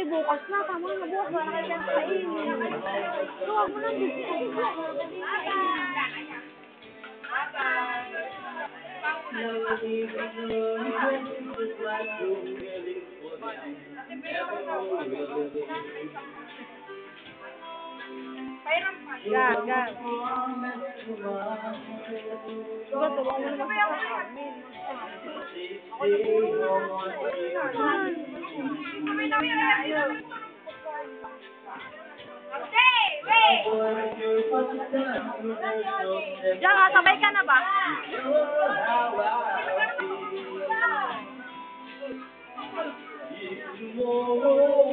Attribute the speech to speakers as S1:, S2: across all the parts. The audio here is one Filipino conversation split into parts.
S1: Kasi bukas na, tama na bukas. Wala kayo siyang kainin. So, wag mo na Gan, gan. Diba, tulungan mo naman nga, sabay ka na ba?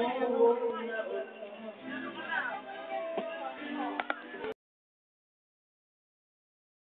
S2: Oh,